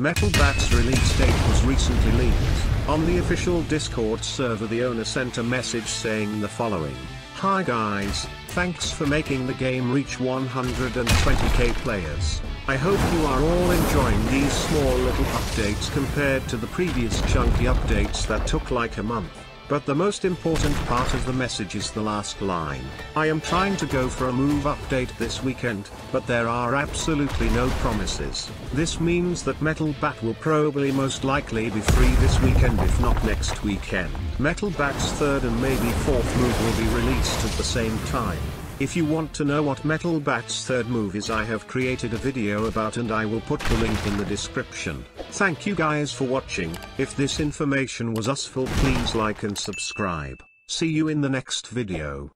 Metal Bat's release date was recently leaked. On the official Discord server the owner sent a message saying the following. Hi guys, thanks for making the game reach 120k players. I hope you are all enjoying these small little updates compared to the previous chunky updates that took like a month. But the most important part of the message is the last line. I am trying to go for a move update this weekend, but there are absolutely no promises. This means that Metal Bat will probably most likely be free this weekend if not next weekend. Metal Bat's third and maybe fourth move will be released at the same time. If you want to know what Metal Bat's third move is I have created a video about and I will put the link in the description. Thank you guys for watching, if this information was useful please like and subscribe. See you in the next video.